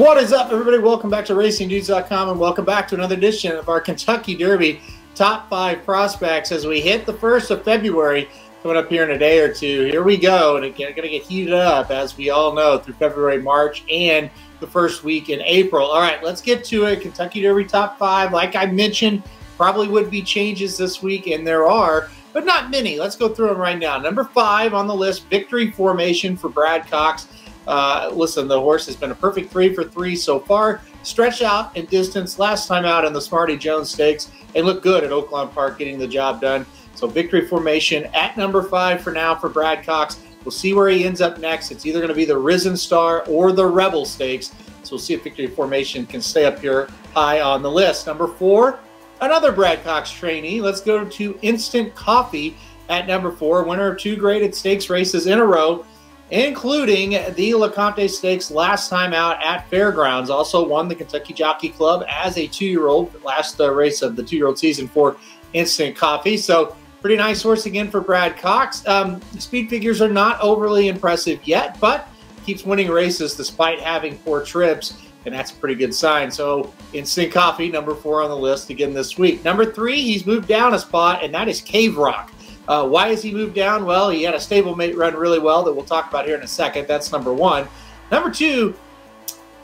What is up, everybody? Welcome back to RacingDudes.com and welcome back to another edition of our Kentucky Derby top five prospects as we hit the first of February coming up here in a day or two. Here we go, and it's going to get heated up, as we all know, through February, March, and the first week in April. All right, let's get to it. Kentucky Derby top five. Like I mentioned, probably would be changes this week, and there are, but not many. Let's go through them right now. Number five on the list, victory formation for Brad Cox. Uh, listen, the horse has been a perfect three for three so far. Stretch out and distance last time out in the Smarty Jones Stakes and look good at Oaklawn Park getting the job done. So victory formation at number five for now for Brad Cox. We'll see where he ends up next. It's either going to be the Risen Star or the Rebel Stakes. So we'll see if victory formation can stay up here high on the list. Number four, another Brad Cox trainee. Let's go to Instant Coffee at number four, winner of two graded stakes races in a row including the Lecomte Stakes last time out at Fairgrounds. Also won the Kentucky Jockey Club as a two-year-old, last uh, race of the two-year-old season for Instant Coffee. So pretty nice horse again for Brad Cox. Um, speed figures are not overly impressive yet, but keeps winning races despite having four trips, and that's a pretty good sign. So Instant Coffee, number four on the list again this week. Number three, he's moved down a spot, and that is Cave Rock. Uh, why has he moved down? Well, he had a stablemate run really well that we'll talk about here in a second. That's number one. Number two,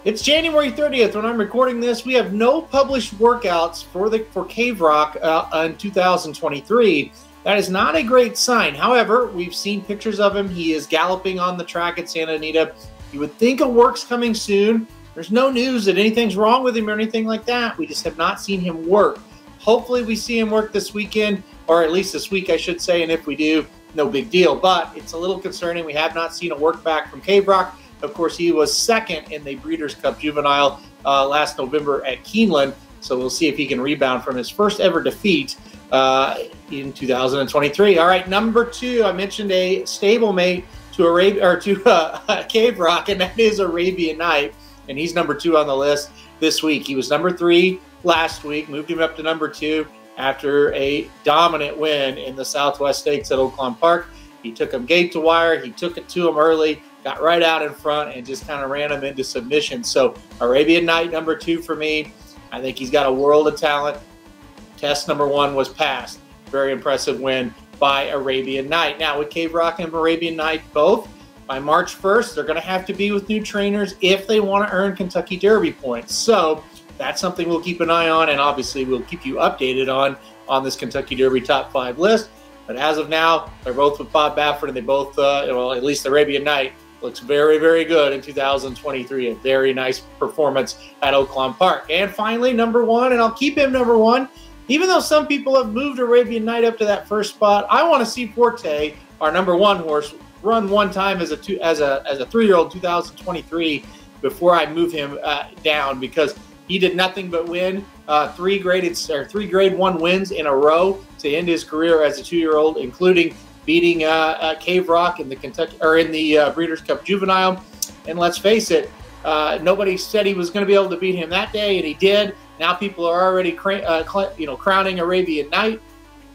it's January 30th when I'm recording this. We have no published workouts for the for Cave Rock uh, in 2023. That is not a great sign. However, we've seen pictures of him. He is galloping on the track at Santa Anita. You would think a work's coming soon. There's no news that anything's wrong with him or anything like that. We just have not seen him work. Hopefully, we see him work this weekend or at least this week, I should say. And if we do, no big deal. But it's a little concerning. We have not seen a work back from Cave Rock. Of course, he was second in the Breeders' Cup Juvenile uh, last November at Keeneland. So we'll see if he can rebound from his first ever defeat uh, in 2023. All right, number two, I mentioned a stablemate to Arabia or to uh, Cave Rock, and that is Arabian Knight, and he's number two on the list this week. He was number three last week, moved him up to number two after a dominant win in the Southwest Stakes at Oaklawn Park. He took him gate to wire. He took it to him early, got right out in front, and just kind of ran him into submission. So Arabian Knight number two for me. I think he's got a world of talent. Test number one was passed. Very impressive win by Arabian Knight. Now with Cave Rock and Arabian Knight both, by March 1st, they're going to have to be with new trainers if they want to earn Kentucky Derby points. So that's something we'll keep an eye on, and obviously we'll keep you updated on on this Kentucky Derby top five list. But as of now, they're both with Bob Baffert, and they both, uh, well, at least Arabian Knight looks very, very good in 2023. A very nice performance at Oaklawn Park. And finally, number one, and I'll keep him number one. Even though some people have moved Arabian Knight up to that first spot, I want to see Forte, our number one horse, run one time as a two, as a as a three year old 2023 before I move him uh, down because he did nothing but win uh, three graded or three grade one wins in a row to end his career as a two year old, including beating uh, uh, Cave Rock in the Kentucky or in the uh, Breeders' Cup Juvenile. And let's face it, uh, nobody said he was going to be able to beat him that day, and he did. Now people are already uh, you know crowning Arabian Knight.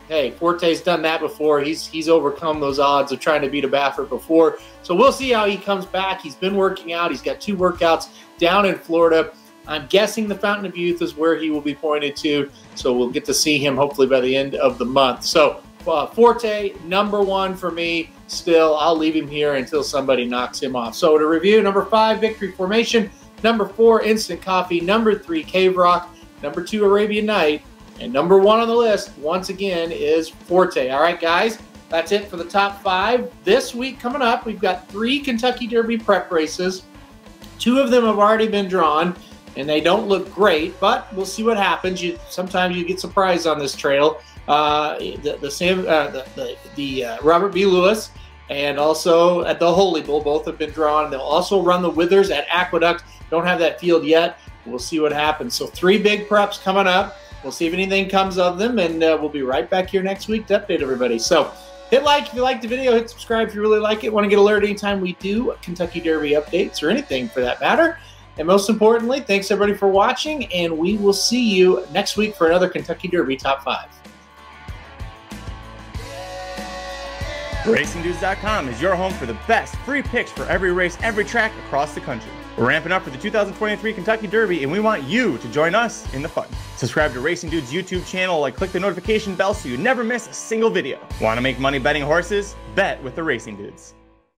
Hey, Forte's done that before. He's he's overcome those odds of trying to beat a Baffert before. So we'll see how he comes back. He's been working out. He's got two workouts down in Florida. I'm guessing the Fountain of Youth is where he will be pointed to. So we'll get to see him hopefully by the end of the month. So uh, Forte, number one for me. Still, I'll leave him here until somebody knocks him off. So to review, number five, Victory Formation. Number four, Instant Coffee. Number three, Cave Rock. Number two, Arabian Knight. And number one on the list, once again, is Forte. All right, guys, that's it for the top five. This week coming up, we've got three Kentucky Derby prep races. Two of them have already been drawn and they don't look great, but we'll see what happens. You sometimes you get surprised on this trail. Uh, the the, Sam, uh, the the, the uh, Robert B. Lewis and also at the Holy Bull both have been drawn. They'll also run the Withers at Aqueduct. Don't have that field yet. We'll see what happens. So three big preps coming up. We'll see if anything comes of them, and uh, we'll be right back here next week to update everybody. So. Hit like if you like the video, hit subscribe if you really like it. Want to get alerted anytime we do Kentucky Derby updates or anything for that matter. And most importantly, thanks everybody for watching, and we will see you next week for another Kentucky Derby Top 5. RacingDudes.com is your home for the best free picks for every race, every track across the country. We're ramping up for the 2023 Kentucky Derby, and we want you to join us in the fun. Subscribe to Racing Dudes YouTube channel and click the notification bell so you never miss a single video. Want to make money betting horses? Bet with the Racing Dudes.